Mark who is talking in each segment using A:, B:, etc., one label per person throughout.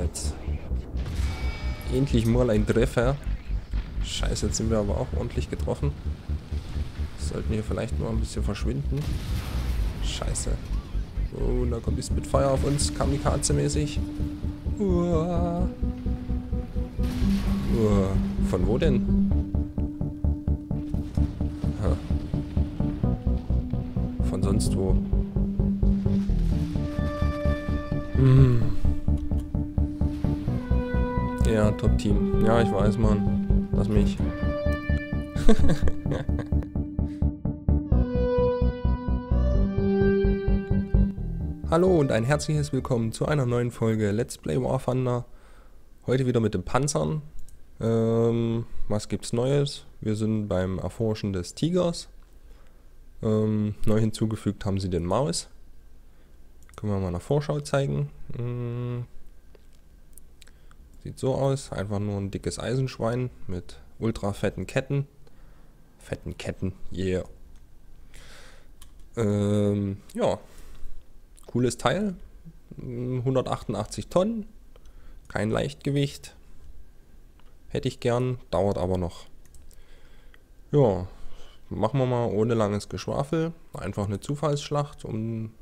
A: Jetzt. Endlich mal ein Treffer. Scheiße, jetzt sind wir aber auch ordentlich getroffen. Sollten hier vielleicht mal ein bisschen verschwinden. Scheiße. Oh, da kommt die Spitfire auf uns, Kamikaze-mäßig. Uah. Uah. Von wo denn? Ha. Von sonst wo. Hm. Top-Team. Ja, ich weiß, Mann. Lass mich. Hallo und ein herzliches Willkommen zu einer neuen Folge Let's Play War Thunder. Heute wieder mit den Panzern. Ähm, was gibt's Neues? Wir sind beim Erforschen des Tigers. Ähm, neu hinzugefügt haben sie den Maus. Können wir mal eine Vorschau zeigen. Hm. Sieht so aus, einfach nur ein dickes Eisenschwein mit ultra fetten Ketten. Fetten Ketten, yeah. Ähm, ja, Cooles Teil. 188 Tonnen. Kein Leichtgewicht. Hätte ich gern, dauert aber noch. Ja, machen wir mal ohne langes Geschwafel. Einfach eine Zufallsschlacht und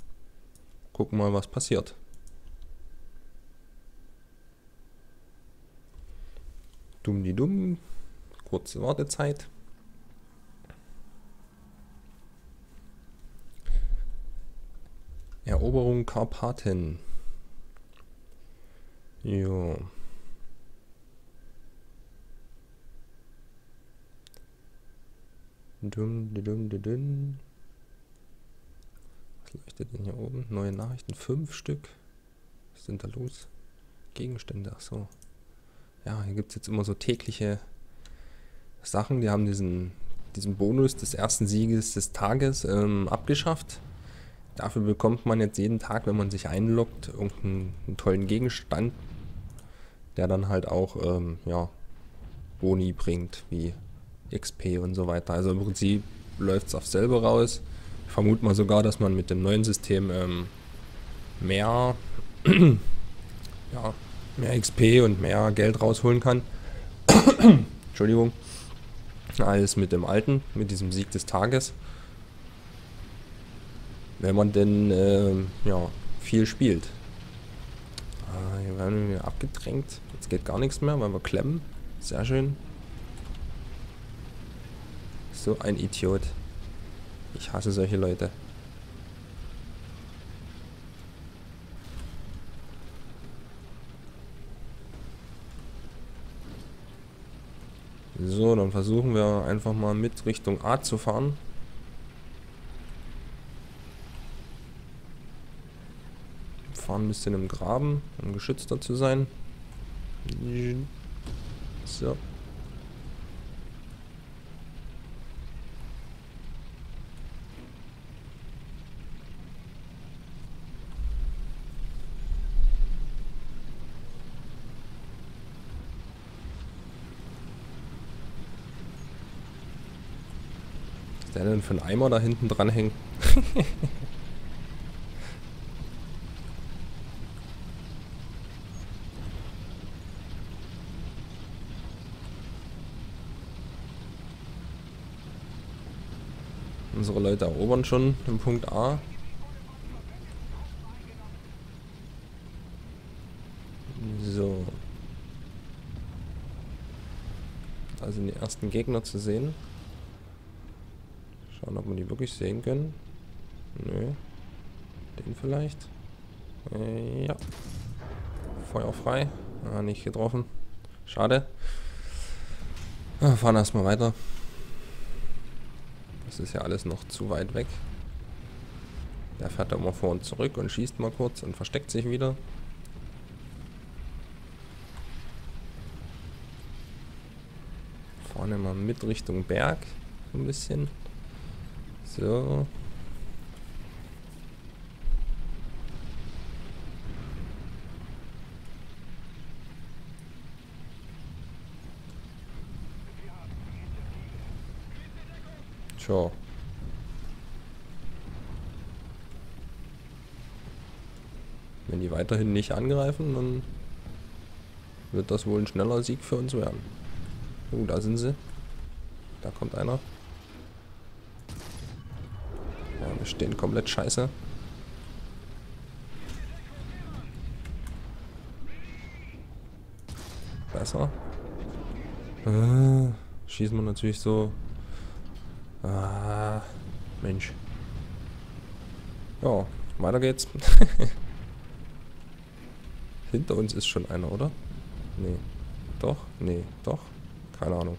A: gucken mal, was passiert. Dumm die dumm. Kurze Wartezeit. Eroberung Karpaten. Jo. Dum, dum, dum, dum. Was leuchtet denn hier oben? Neue Nachrichten, fünf Stück. Was sind da los? Gegenstände, ach so. Ja, hier gibt es jetzt immer so tägliche Sachen. Die haben diesen, diesen Bonus des ersten Sieges des Tages ähm, abgeschafft. Dafür bekommt man jetzt jeden Tag, wenn man sich einloggt, irgendeinen tollen Gegenstand, der dann halt auch ähm, ja, Boni bringt, wie XP und so weiter. Also im Prinzip läuft es auf selber raus. Ich vermute mal sogar, dass man mit dem neuen System ähm, mehr, ja, mehr XP und mehr Geld rausholen kann. Entschuldigung. Als mit dem alten, mit diesem Sieg des Tages. Wenn man denn äh, ja, viel spielt. Ah, hier werden wir abgedrängt. Jetzt geht gar nichts mehr, weil wir klemmen. Sehr schön. So ein Idiot. Ich hasse solche Leute. So, dann versuchen wir einfach mal mit Richtung A zu fahren. fahren ein bisschen im Graben, um geschützter zu sein. So. Der denn für ein Eimer da hinten dran hängt? Unsere Leute erobern schon im Punkt A. So. Da sind die ersten Gegner zu sehen. Die wirklich sehen können. Nö. Den vielleicht. Äh, ja. Feuer frei. Ah, nicht getroffen. Schade. Ah, fahren erstmal weiter. Das ist ja alles noch zu weit weg. Der fährt da mal vor und zurück und schießt mal kurz und versteckt sich wieder. Vorne mal mit Richtung Berg. So ein bisschen. So. Tja. Wenn die weiterhin nicht angreifen, dann wird das wohl ein schneller Sieg für uns werden. Oh, da sind sie. Da kommt einer. Ja, wir stehen komplett scheiße. Besser. Äh, schießen wir natürlich so. Ah, Mensch. Ja, weiter geht's. Hinter uns ist schon einer, oder? Nee. Doch? Nee. Doch? Keine Ahnung.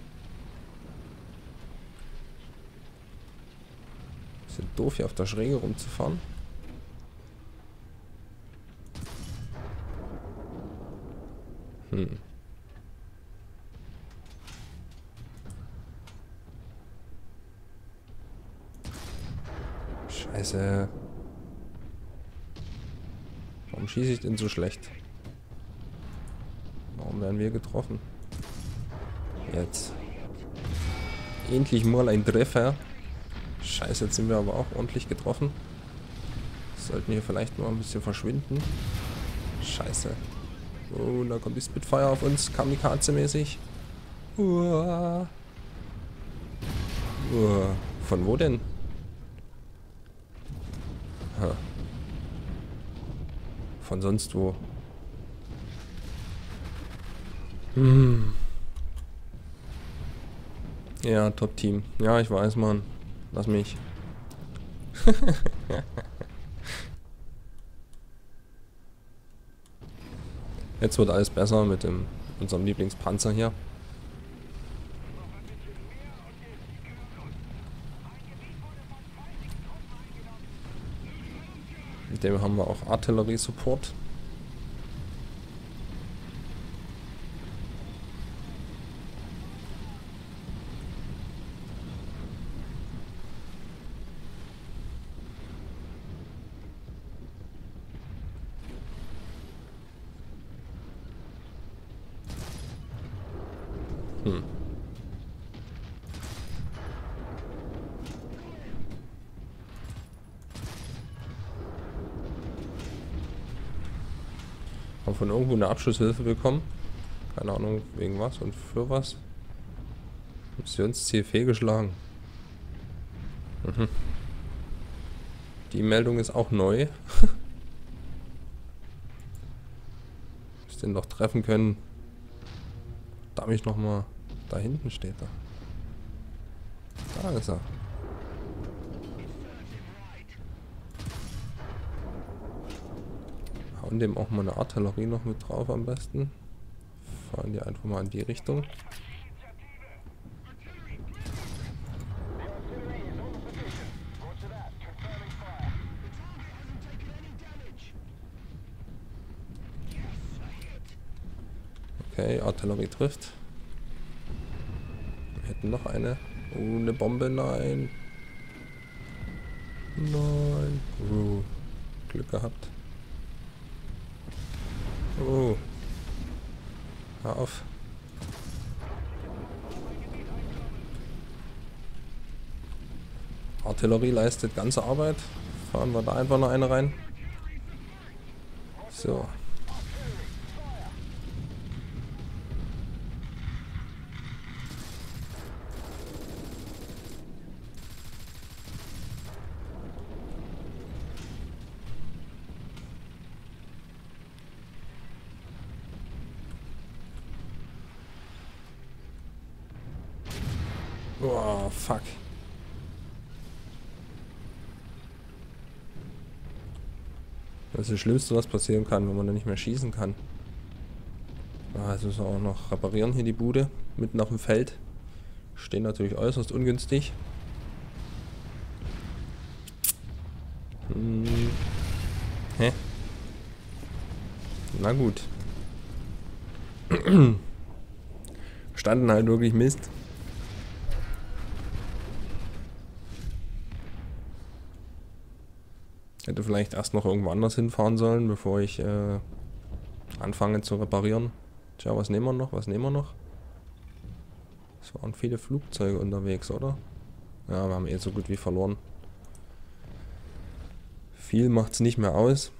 A: Sind doof hier auf der Schräge rumzufahren. Hm. Scheiße. Warum schieße ich denn so schlecht? Warum werden wir getroffen? Jetzt. Endlich mal ein Treffer. Scheiße, jetzt sind wir aber auch ordentlich getroffen. Sollten hier vielleicht mal ein bisschen verschwinden. Scheiße. Oh, da kommt die Spitfire auf uns, Kamikaze-mäßig. Uah. Uah. Von wo denn? Ha. Von sonst wo. Hm. Ja, Top-Team. Ja, ich weiß, Mann. Lass mich. Jetzt wird alles besser mit dem unserem Lieblingspanzer hier. Mit dem haben wir auch Artillerie-Support. Hm. Haben von irgendwo eine Abschlusshilfe bekommen. Keine Ahnung wegen was und für was. Missionsziel fehlgeschlagen. Mhm. Die Meldung ist auch neu. Ich den doch treffen können. Da mich noch mal. Da hinten steht er. Da ist er. Hauen dem auch mal eine Artillerie noch mit drauf am besten. Fahren die einfach mal in die Richtung. Okay, Artillerie trifft. Hätten noch eine. Oh, eine Bombe, nein. Nein. Uh, Glück gehabt. Oh. Hör auf. Artillerie leistet ganze Arbeit. Fahren wir da einfach noch eine rein. So. Oh, fuck. Das ist das Schlimmste, was passieren kann, wenn man dann nicht mehr schießen kann. Ah, jetzt müssen wir auch noch reparieren hier die Bude. Mitten auf dem Feld. Stehen natürlich äußerst ungünstig. Hm. Hä? Na gut. Standen halt wirklich Mist. Hätte vielleicht erst noch irgendwo anders hinfahren sollen, bevor ich äh, anfange zu reparieren. Tja, was nehmen wir noch? Was nehmen wir noch? Es waren viele Flugzeuge unterwegs, oder? Ja, wir haben eh so gut wie verloren. Viel macht es nicht mehr aus.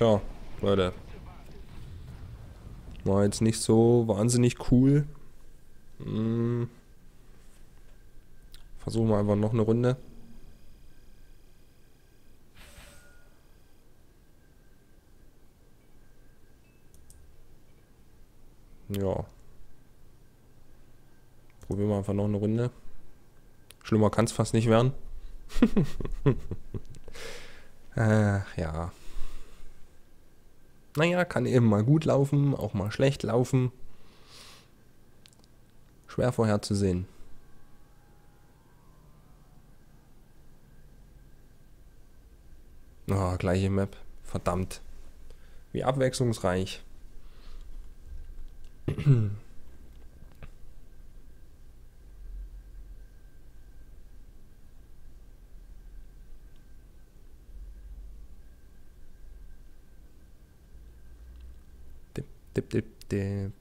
A: Tja, Leute. War jetzt nicht so wahnsinnig cool. Hm. Versuchen wir einfach noch eine Runde. Ja. Probieren wir einfach noch eine Runde. Schlimmer kann es fast nicht werden. Ach ja. Naja, kann eben mal gut laufen, auch mal schlecht laufen. Schwer vorherzusehen. Oh, gleiche Map. Verdammt. Wie abwechslungsreich. dip, dip, dip.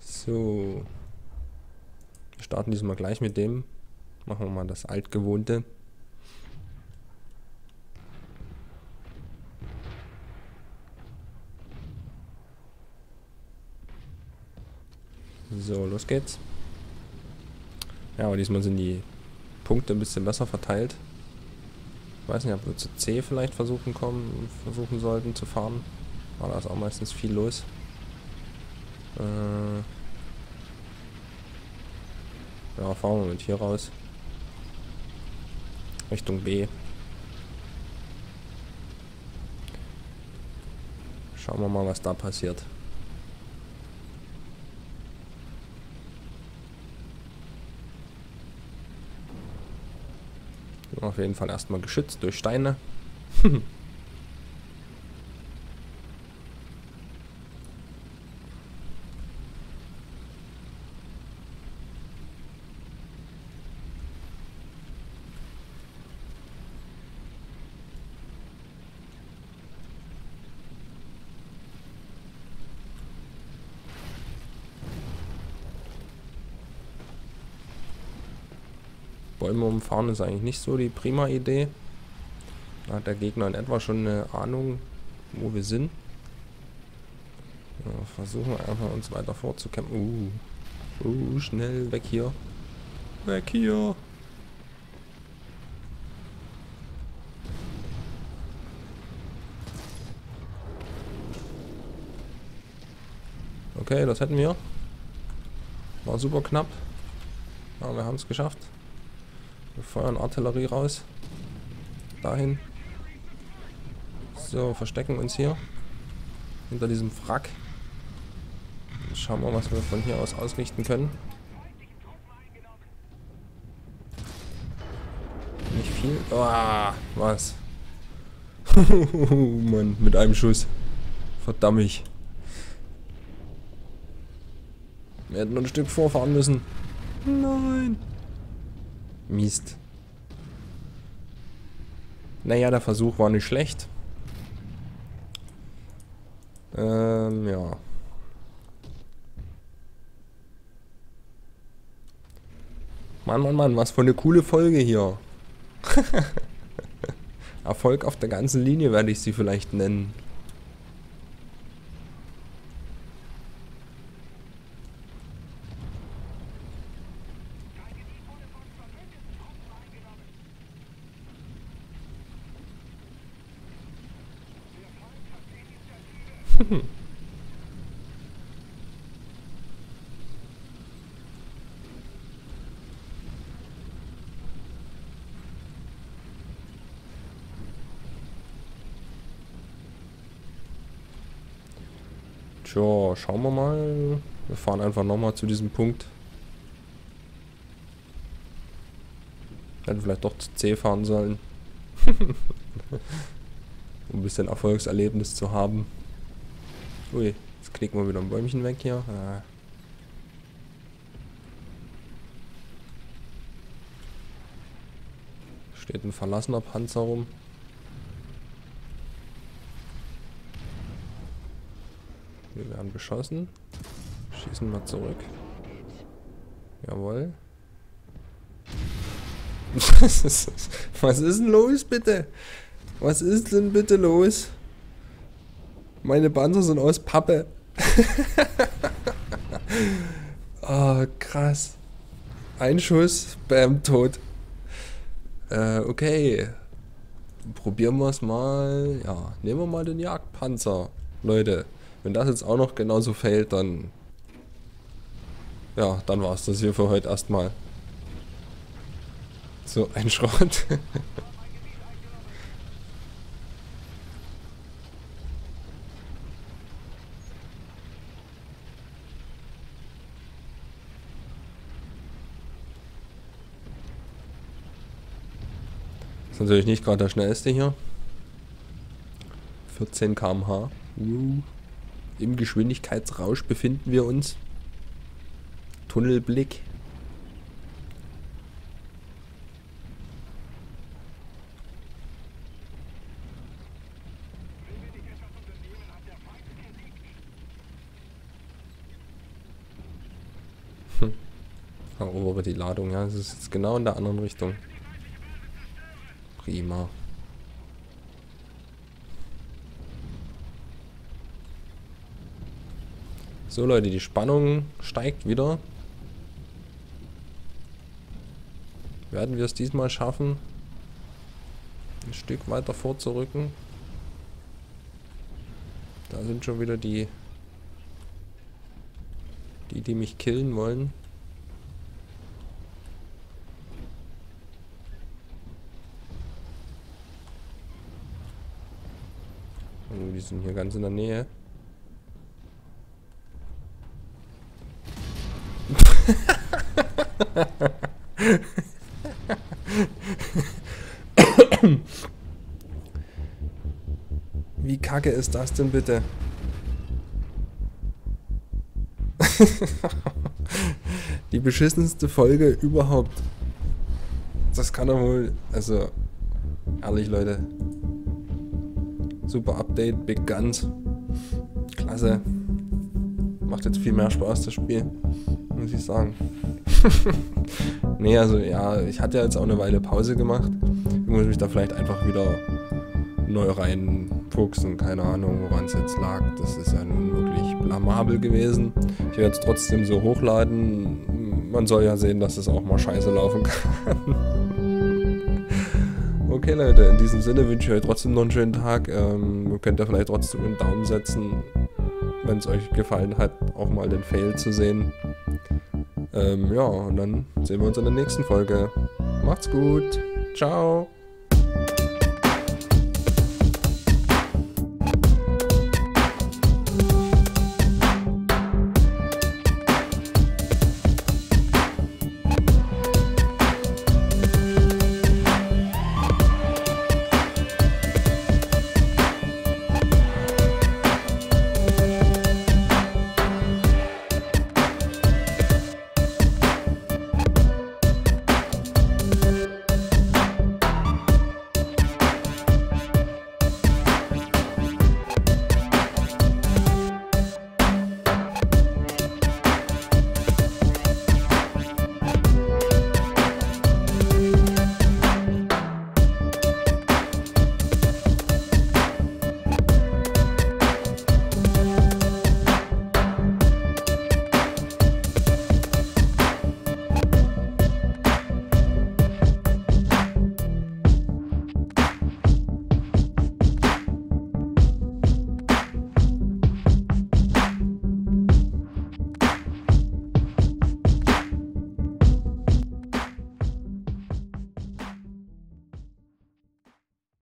A: So. Wir starten diesmal gleich mit dem. Machen wir mal das altgewohnte. So, los geht's. Ja, aber diesmal sind die Punkte ein bisschen besser verteilt. Ich weiß nicht, ob wir zu C vielleicht versuchen kommen, versuchen sollten zu fahren. Aber da ist auch meistens viel los. Äh ja, fahren wir mit hier raus. Richtung B. Schauen wir mal, was da passiert. Auf jeden Fall erstmal geschützt durch Steine. Bäume umfahren ist eigentlich nicht so die prima Idee. Da hat der Gegner in etwa schon eine Ahnung, wo wir sind. Ja, versuchen wir einfach uns weiter vorzukämpfen. Uh, uh, schnell, weg hier. Weg hier. Okay, das hätten wir. War super knapp. Aber wir haben es geschafft. Wir feuern Artillerie raus. Dahin. So, verstecken uns hier. Hinter diesem Wrack. Schauen wir, was wir von hier aus ausrichten können. Nicht viel. Ah, was? Mann, mit einem Schuss. Verdammt. Wir hätten noch ein Stück vorfahren müssen. Nein. Mist. Naja, der Versuch war nicht schlecht. Ähm, ja. Mann, Mann, Mann, was für eine coole Folge hier. Erfolg auf der ganzen Linie werde ich sie vielleicht nennen. Schauen wir mal. Wir fahren einfach nochmal zu diesem Punkt. Hätten vielleicht doch zu C fahren sollen. um ein bisschen Erfolgserlebnis zu haben. Ui, jetzt knicken wir wieder ein Bäumchen weg hier. Ah. Steht ein verlassener Panzer rum. Wir werden beschossen. Schießen wir zurück. Jawohl. Was ist, was ist denn los, bitte? Was ist denn bitte los? Meine Panzer sind aus Pappe. oh, krass. Ein Schuss, bam, tot. Äh, okay. Probieren wir es mal. Ja, nehmen wir mal den Jagdpanzer. Leute, wenn das jetzt auch noch genauso fällt, dann... Ja, dann war es das hier für heute erstmal. So, ein Schrott. ist natürlich nicht gerade der schnellste hier. 14 km/h. Uh. Im Geschwindigkeitsrausch befinden wir uns. Tunnelblick. Hm. Erobere die Ladung, ja, das ist jetzt genau in der anderen Richtung. Prima. So Leute, die Spannung steigt wieder. Werden wir es diesmal schaffen, ein Stück weiter vorzurücken? Da sind schon wieder die, die, die mich killen wollen. Oh, die sind hier ganz in der Nähe. Wie kacke ist das denn bitte? Die beschissenste Folge überhaupt. Das kann doch wohl... Also... Ehrlich, Leute. Super Update, Big Guns. Klasse. Macht jetzt viel mehr Spaß, das Spiel. Muss ich sagen. nee, also ja, ich hatte jetzt auch eine Weile Pause gemacht. Ich muss mich da vielleicht einfach wieder neu reinfuchsen. Keine Ahnung, woran es jetzt lag. Das ist ja nun wirklich blamabel gewesen. Ich werde es trotzdem so hochladen. Man soll ja sehen, dass es auch mal scheiße laufen kann. Okay Leute, in diesem Sinne wünsche ich euch trotzdem noch einen schönen Tag. Ähm, ihr könnt ja vielleicht trotzdem einen Daumen setzen, wenn es euch gefallen hat, auch mal den Fail zu sehen. Ähm, ja, und dann sehen wir uns in der nächsten Folge. Macht's gut. Ciao.